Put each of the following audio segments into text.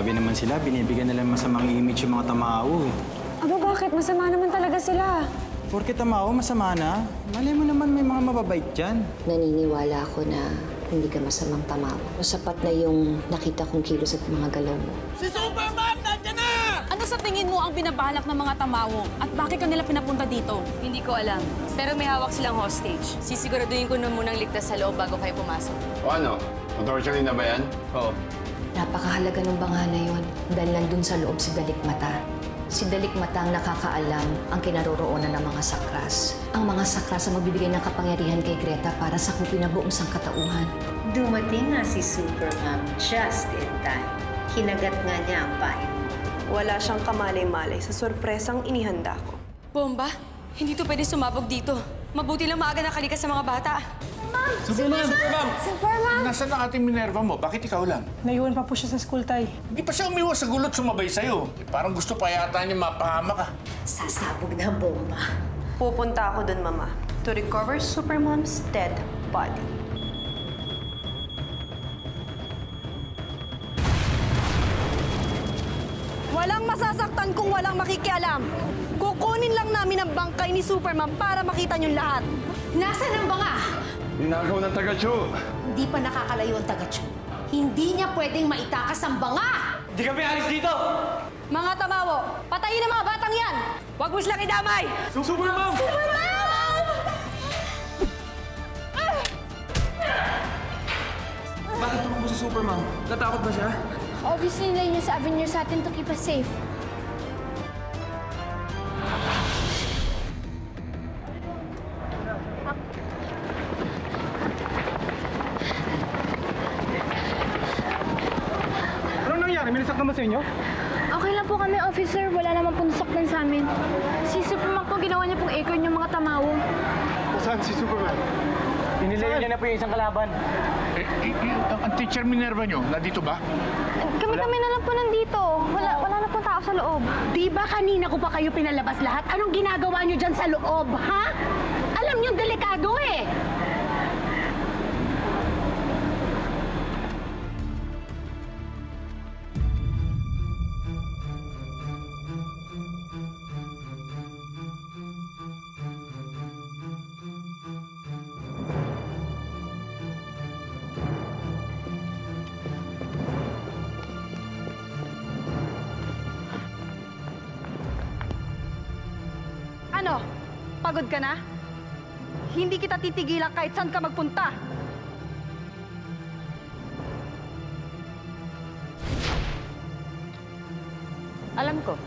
Sabi naman sila, binibigyan nila ng masamang image yung mga tamao eh. Aba, bakit? Masama naman talaga sila. Porke tamao, masama na. Malay mo naman may mga mababait dyan. Naniniwala ako na hindi ka masamang tamawa. Sapat na yung nakita kong kilos at mga galaw mo. Ano sa tingin mo ang binabalak ng mga tamawo? At bakit ka nila pinapunta dito? Hindi ko alam. Pero may hawak silang hostage. Sisiguraduhin ko na munang ligtas sa loob bago kayo pumasok. O ano? Torturing na ba yan? Oo. Napakahalaga ng banga na yon dahil nandun sa loob si Dalikmata. Si Dalikmata ang nakakaalam ang kinaroroonan ng mga sakras. Ang mga sakras ang magbibigay ng kapangyarihan kay Greta para sakupin ang buong sangkatauhan. Dumating nga si Supermom just in time. Kinagat nga niya ang pahit mo. Wala siyang kamalay-malay sa sorpresang inihanda ko. Bomba? Hindi to pwede sumabog dito. Mabuti lang maaga nakalikas sa mga bata. Superman! Superman! Superman! Nasaan ang ating Minerva mo? Bakit ikaw lang? Naiwan pa po siya sa school, tay. Hindi pa siya umiwas sa gulot sumabay sa'yo. Eh, parang gusto pa yata niya mapahama ka. Sasabog na bomba. Pupunta ako dun, Mama, to recover Supermom's dead body. Walang masasaktan kung walang makikialam. Kukunin lang namin ang bangkay ni Superman para makita niyong lahat. Nasaan ang banga? Ninakaw ng taga-Chu. Hindi pa nakakalayo ang taga Hindi niya pwedeng maitakas ang banga! Di kami alis dito! Mga tamawo, patayin ang mga batang yan! Huwag mo silang idamay! Superman! Bakit tumakbo si Superman? Natakot ba siya? Obviously, sa avenue sa atin to keep us safe. Po yung isang kalaban. Eh, eh, eh, ang, teacher Minerva nyo, nandito ba? Kami-kami na lang po nandito. Wala, wala na pong tao sa loob. Di ba kanina ko pa kayo pinalabas lahat? Anong ginagawa niyo dyan sa loob, ha? Alam niyo, delikado eh! Titigilan kahit saan ka magpunta. Alam ko.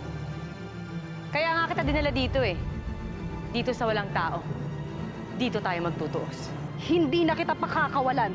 Kaya nga kita dinala dito eh. Dito sa walang tao. Dito tayo magtutuos. Hindi na kita pakakawalan.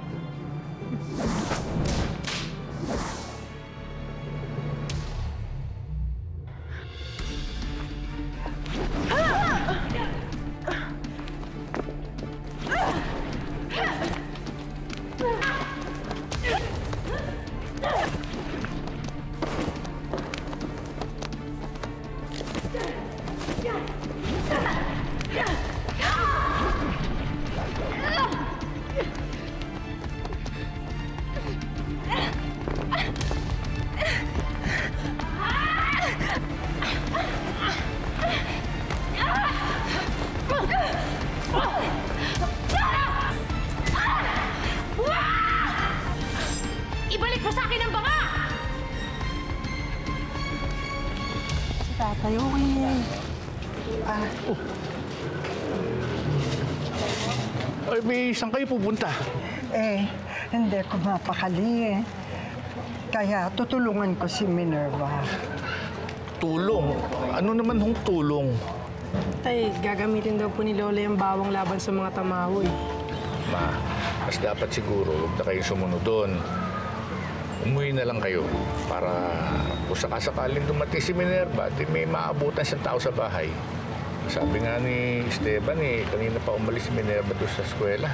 Ibalik mo sa akin ang banga! Tatay, okay yan. Ay, may saan kayo pupunta? Eh, hindi ko mapakali eh. Kaya tutulungan ko si Minerva. Tulong. Ano naman hong tulong? Tay, gagamitin daw po ni Lola yung bawang laban sa mga tamaho eh. Ma, mas dapat siguro huwag na kayong sumunod doon. Umuwi na lang kayo para kung sakasakaling dumating si Minerva, di may maabutan siyang tao sa bahay. Sabi nga ni Esteban eh, kanina pa umalis si Minerva doon sa eskwela.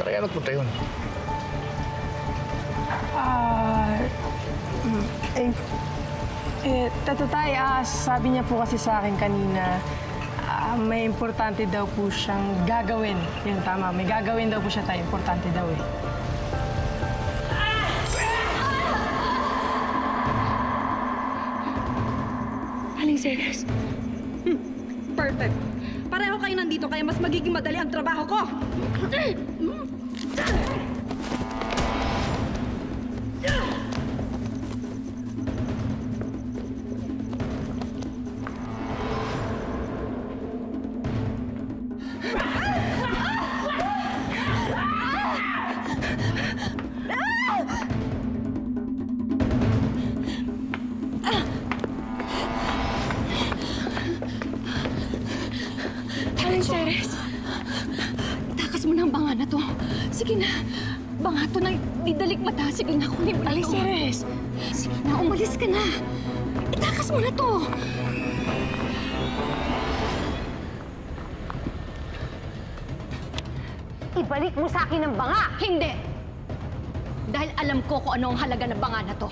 Sa kaya nagpunta yun? Ah... mm, eh... Eh, tatutay, ah, sabi niya po kasi sa akin kanina, ah, may importante daw po siyang gagawin. Yun, tama. May gagawin daw po siya tayo. Importante daw eh. Ceres. Hmm, perfect. Pareho kayo nandito kaya mas magiging madali ang trabaho ko. Aling Sige na. Banga to na didalik mata. Sige na, kunin mo to. Ceres! Sige na, umalis ka na. Itakas mo na to. Ibalik mo sa akin ang banga! Hindi! Dahil alam ko kung ano ang halaga ng banga na to.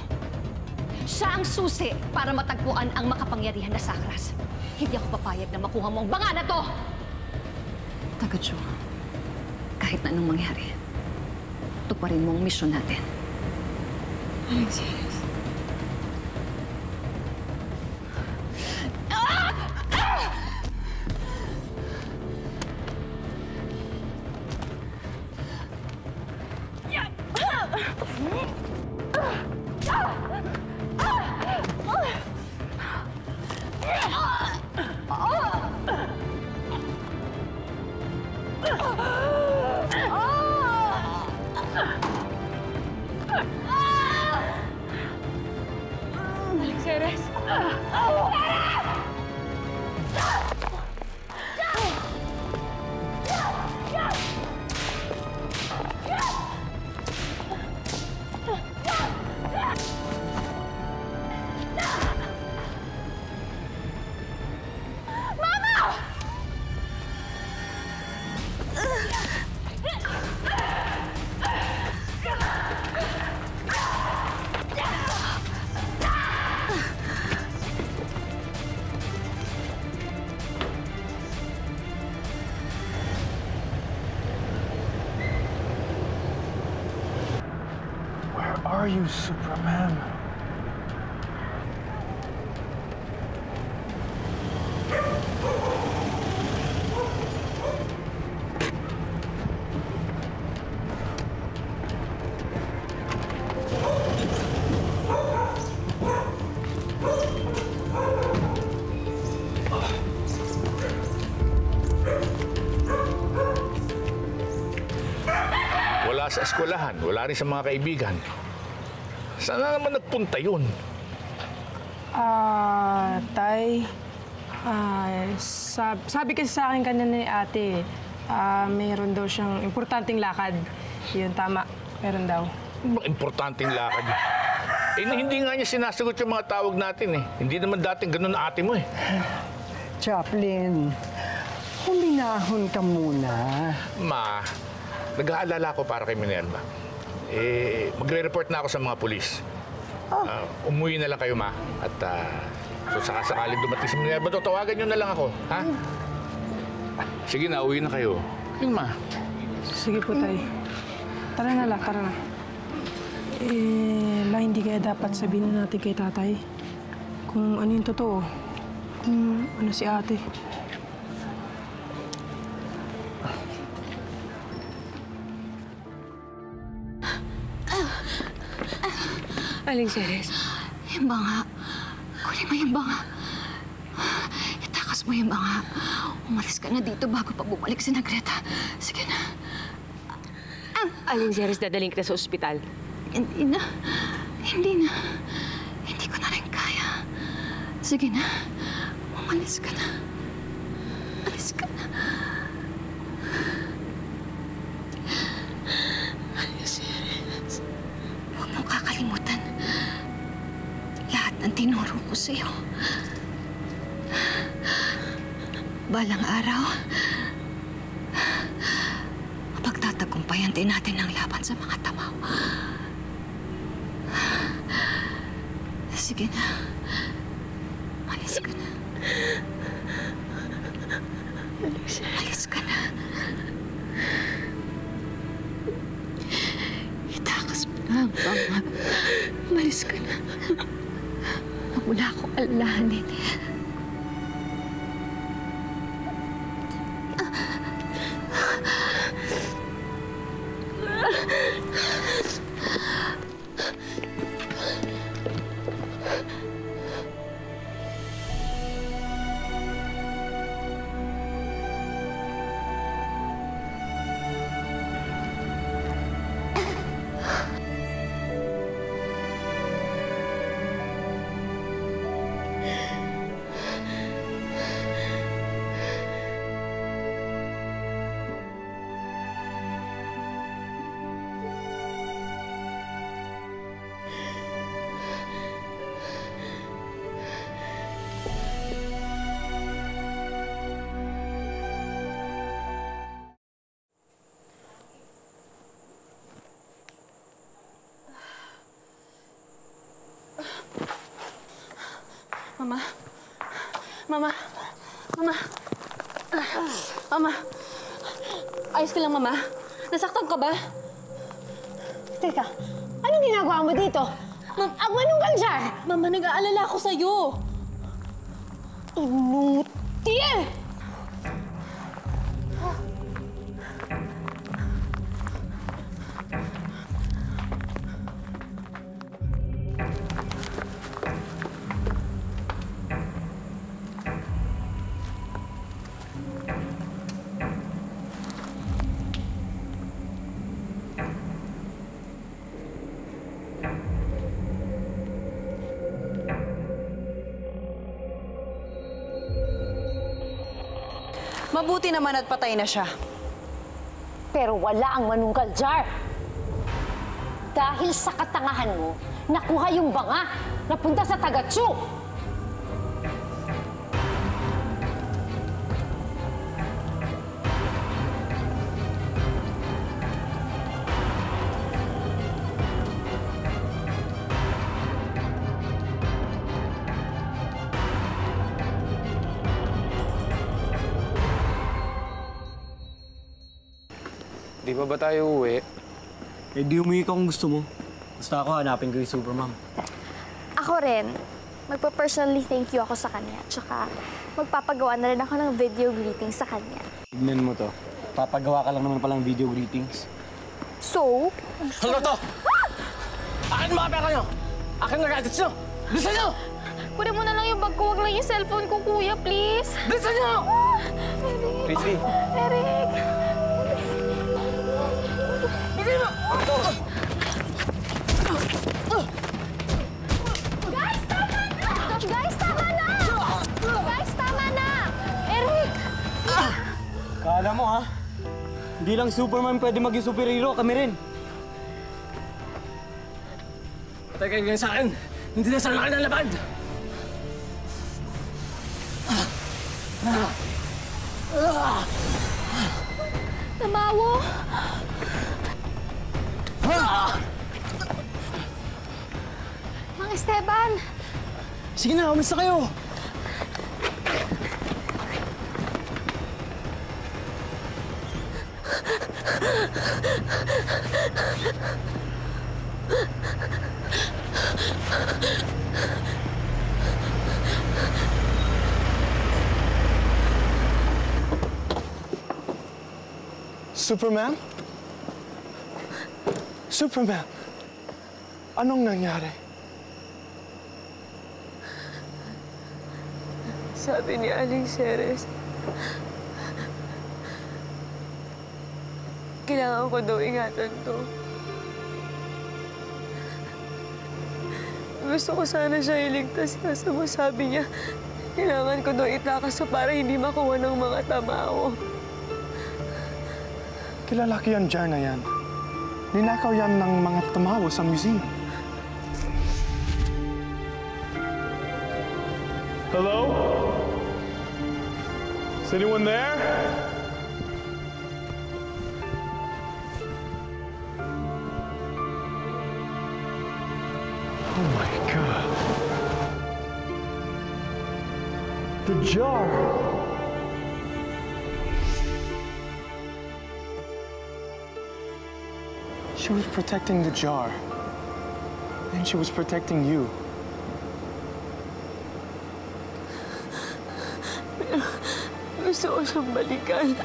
Siya ang susi para matagpuan ang makapangyarihan na sakras. Hindi ako papayag na makuha mo ang banga na to! Tagacho, kahit na anong mangyari, tuparin mo ang misyon natin. Aling are you, Superman? Wala sa eskwelahan, wala rin sa mga kaibigan. Saan na naman nagpunta yun? Ah, Tay, ah, sab- sabi kasi sa akin kanina ni ate, ah, mayroon daw siyang importanteng lakad. Yun, tama. Meron daw. Ano bang importanteng lakad? Eh, hindi nga niya sinasagot yung mga tawag natin eh. Hindi naman dating ganun ate mo eh. Chaplin, huminahon ka muna. Ma, nag-aalala ko para kay Minerva. Eh, magre-report na ako sa mga pulis. Ah, umuwi na lang kayo, ma. At uh, so sakasakaling dumating si Minerva, to, tawagan nyo na lang ako, ha? Sige na, uwi na kayo. Yung ma. Sige po, Tay. Tara na lang, tara na. Eh, la, hindi kaya dapat sabihin na natin kay tatay kung ano yung totoo. Kung ano si ate. Aling Ceres. Yung banga. Kunin mo yung banga. Itakas mo yung banga. Umalis ka na dito bago pa bumalik si Nagreta. Sige na. Aling Ceres, dadaling kita sa ospital. Hindi na. Hindi na. Hindi ko na rin kaya. Sige na. Umalis ka na. Umalis ka na. Aling Ceres. Huwag mo kakalimutan. Lahat ng tinuro ko sa'yo. Balang araw, pagtatagumpayan din natin ang laban sa mga tamaw. Sige na. Alis ka na. Alis ka na. Itakas mo na ang banga. Umalis ka na. Huwag mo na ako alalahanin. Mama. Mama. Mama. Ayos ka lang, Mama. Nasaktan ka ba? Teka, anong ginagawa mo dito? Ma'am, Ang manunggal jar! Mama, nag-aalala ako sa'yo. Inutil! Mabuti naman at patay na siya. Pero wala ang manunggal jar. Dahil sa katangahan mo, nakuha yung banga napunta sa Tagatsu. Di ba ba tayo uwi? Eh di umuwi ka kung gusto mo. Basta ako hanapin ko yung Supermom. Ako rin. Magpa-personally thank you ako sa kanya. Tsaka magpapagawa na rin ako ng video greeting sa kanya. Tignan mo to. Papagawa ka lang naman palang video greetings. So, Ano to? Akin mga pera nyo! Akin na gadgets nyo! Bisa nyo! kunin mo na lang yung bag ko. Huwag lang yung cellphone ko, kuya, please. Bisa nyo! Eric. Tracy. Eric. Guys, tama na! Guys, tama na! Guys, tama na! Eric! Kala mo ha? Hindi lang Superman pwede maging superhero, kami rin. Patay kayo sa akin! Hindi na sana kayo ng labad! Tamawo! Mang Esteban! Sige na, umalis na kayo! Superman? Superman? Anong nangyari? Sabi ni Aling Ceres, kailangan ko daw ingatan to. Gusto ko sana siya iligtas kaso mo sabi niya, kailangan ko daw itakas so para hindi makuha ng mga tamao. Kilala ko yan jar na yan. Ninakaw yan ng mga tumawo sa museum. Hello? Is anyone there? Oh my god. The jar! She was protecting the jar. And she was protecting you. Gusto ko siyang balikan.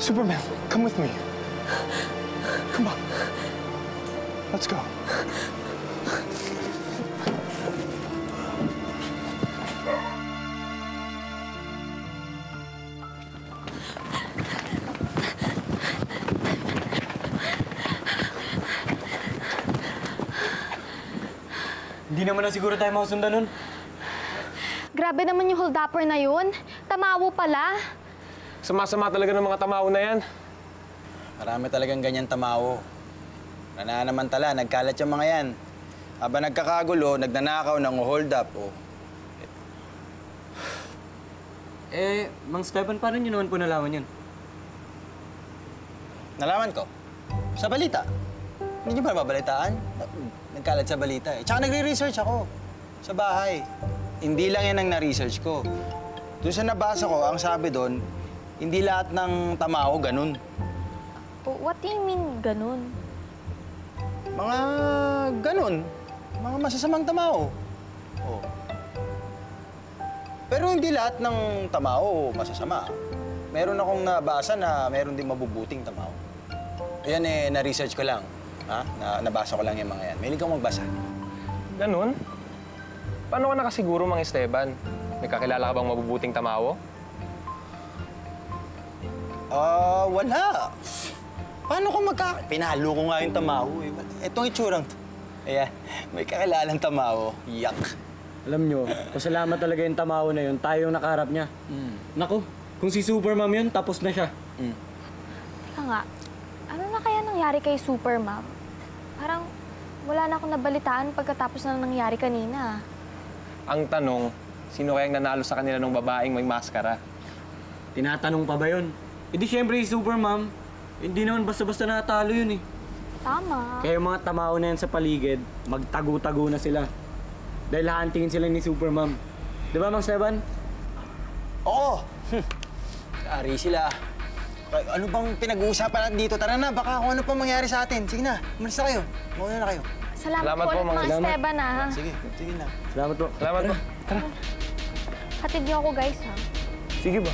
Superman, come with me. Come on. Let's go. Hindi naman na siguro tayo makasundan nun. Grabe naman yung holdupper na yun. Tamawo pala. Sama-sama talaga ng mga tamao na yan. Marami talagang ganyan tamawo. Nananamantala, nagkalat yung mga yan. Habang nagkakagulo, nagnanakaw ng hold up. Oh. Eh, Mang Stefan, paano nyo naman po nalaman yun? Nalaman ko. Sa balita. Hindi niyo ba mabalitaan? Nagkalat sa balita eh. Tsaka nagre-research ako. Sa bahay. Hindi lang yan ang na-research ko. Doon sa nabasa ko, ang sabi doon, hindi lahat ng tamao ganun. Oh, what do you mean ganun? Mga ganun. Mga masasamang tamao. Oh. Pero hindi lahat ng tamao masasama. Meron akong nabasa na meron din mabubuting tamao. Yan eh, na-research ko lang. Ha? Na, nabasa ko lang yung mga yan. May kang magbasa. Ganun? Paano ka nakasiguro, Mang Esteban? May kakilala ka bang mabubuting tamawo? Ah, wala. Paano ko magka... Pinalo ko nga yung tamao eh. Itong itsurang to. Ayan, may kakilalang tamao. Yak. Alam nyo, pasalamat talaga yung tamaho na yun. Tayo yung nakaharap niya. Naku, kung si Supermom yun, tapos na siya. Teka nga, ano na kaya nangyari kay Supermom? Parang wala na akong nabalitaan pagkatapos na nangyari kanina. Ang tanong, sino kayang nanalo sa kanila ng babaeng may maskara? Tinatanong pa ba yun? E di syempre si Supermom, hindi naman basta-basta natalo yun eh. Tama. Kaya yung mga tamaho na yan sa paligid, magtago-tago na sila. Dahil hahantingin sila ni Supermom. Di ba, Mang Steban? Oo! Ari sila. Ano bang pinag-uusapan natin dito? Tara na, baka kung ano pa mangyari sa atin. Sige na, umalis na kayo. Mauna na kayo. Salamat, Salamat po po, mga Salamat. Esteban, ah. Sige, sige na. Salamat po. Salamat po. Tara. Hatid niyo ako, guys, ha? Sige ba?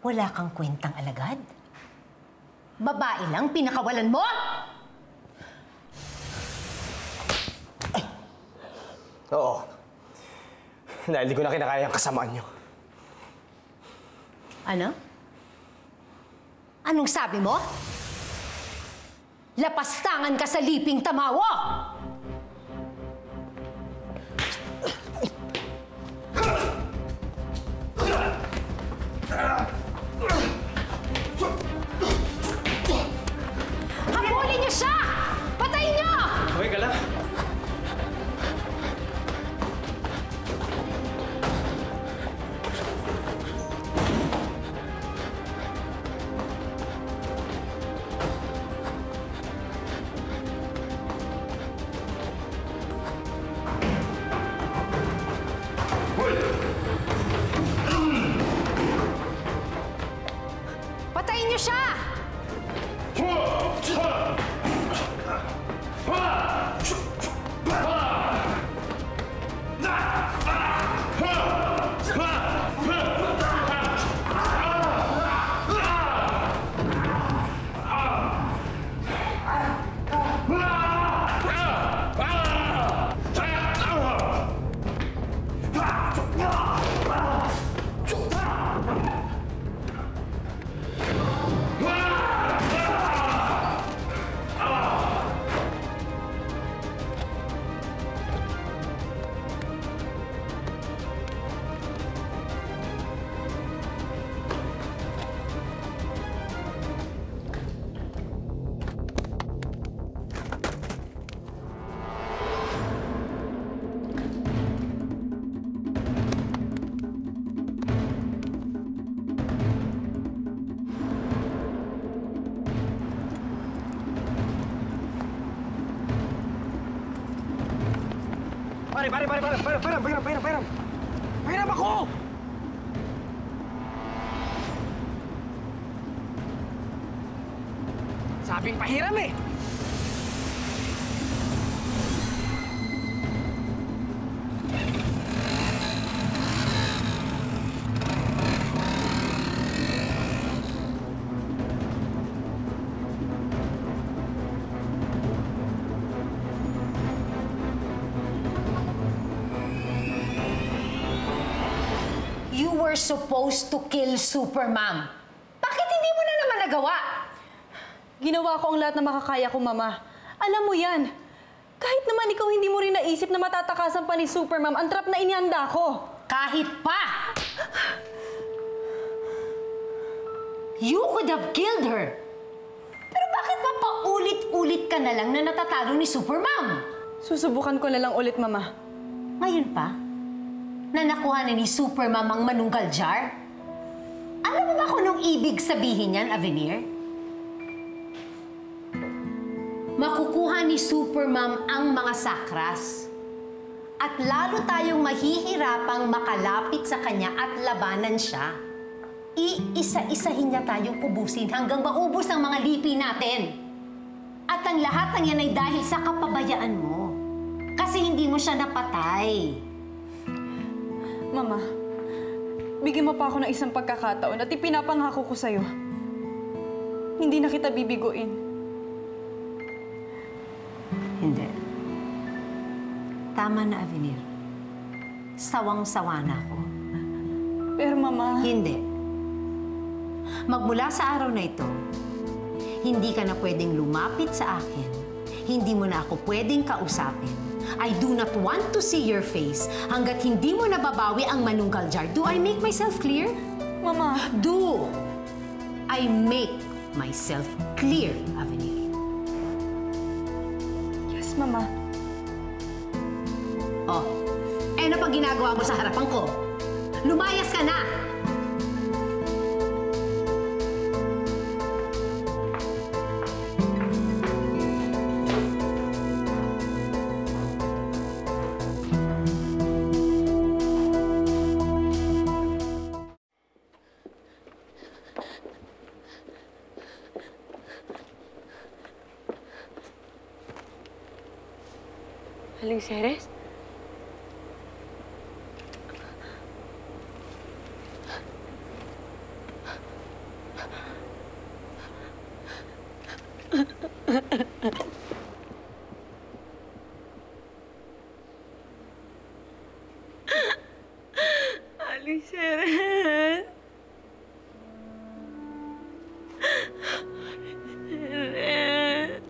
Wala kang kwentang alagad? Babae lang pinakawalan mo? Oo. Dahil di ko na kinakaya ang kasamaan niyo. Ano? Anong sabi mo? Lapastangan ka sa liping tamawo! 去杀。Pare, pare, pare, pare, pare, pare, pare, pare, pare. Pahiram ako! Sabing pahiram eh! You were supposed to kill Supermom. Bakit hindi mo na naman nagawa? Ginawa ko ang lahat na makakaya ko, Mama. Alam mo yan. Kahit naman ikaw hindi mo rin naisip na matatakasan pa ni Supermom ang trap na inihanda ko. Kahit pa! You could have killed her. Pero bakit pa paulit-ulit ka na lang na natatalo ni Supermom? Susubukan ko na lang ulit, Mama. Ngayon pa? Na nakuha na ni Supermom ang manunggal jar? Alam mo ba kung anong ibig sabihin yan, Avenir? Makukuha ni Supermom ang mga sakras. At lalo tayong mahihirapang makalapit sa kanya at labanan siya. Iisa-isahin niya tayong ubusin hanggang maubos ang mga lipi natin. At ang lahat ng yan ay dahil sa kapabayaan mo. Kasi hindi mo siya napatay. Mama, bigyan mo pa ako ng isang pagkakataon at ipinapangako ko sa'yo. Hindi na kita bibiguin. Hindi. Tama na, Avenir. Sawang-sawa na ako. Pero Mama... Hindi. Magmula sa araw na ito, hindi ka na pwedeng lumapit sa akin. Hindi mo na ako pwedeng kausapin. I do not want to see your face hanggat hindi mo nababawi ang manunggal jar. Do I make myself clear? Mama. Do. I make myself clear, Avenir. Yes, Mama. Oh, eh ano pang ginagawa mo sa harapan ko? Lumayas ka na! Ceres? Ceres?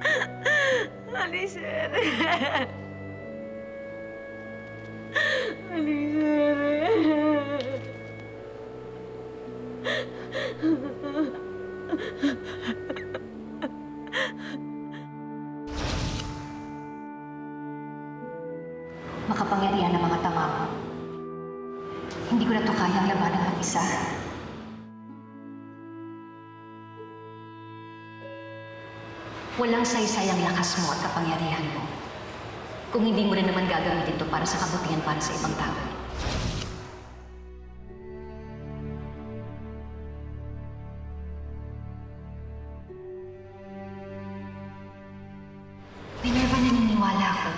Aling Ceres? Walang saysay ang lakas mo at kapangyarihan mo. Kung hindi mo rin naman gagamitin to para sa kabutihan para sa ibang tao. Minerva, naniniwala ako.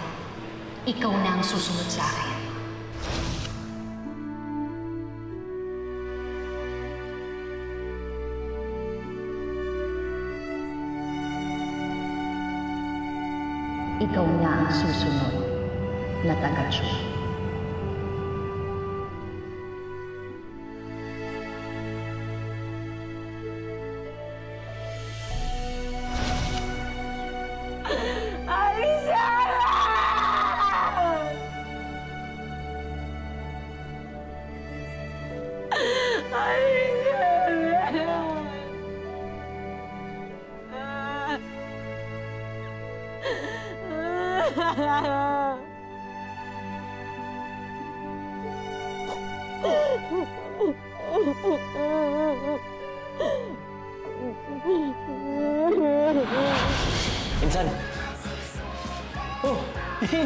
Ikaw na ang susunod sa akin. Na taga-Diyo. Aling Ceres!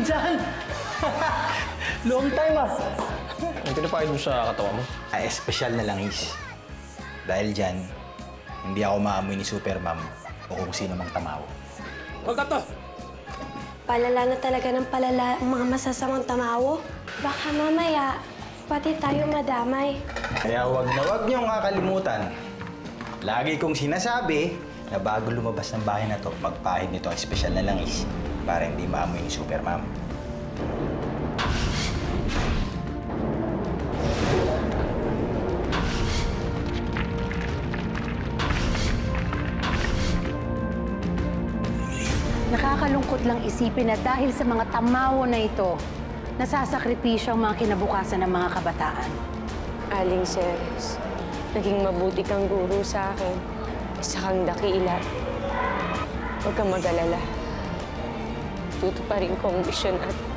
Insan! Long time ah! Ang pinapakit mo sa katawa mo? Ay, espesyal na langis. Dahil dyan, hindi ako maamoy ni Supermam o kung sino mang tamaw. Huwag ka to! Palala na talaga ng palala ang mga masasamang tamawo. Baka mamaya, pati tayo madamay. Kaya huwag na huwag niyong kakalimutan. Lagi kong sinasabi na bago lumabas ng bahay na to, magpahid nito ang espesyal na langis para hindi maamoy ni Supermam. Nakakalungkot lang isipin na dahil sa mga tamawo na ito, nasasakripisyo ang mga kinabukasan ng mga kabataan. Aling Ceres, naging mabuti kang guro sa akin. Isa kang dakila. Huwag kang mag-alala. Tutuparin ko ang misyon at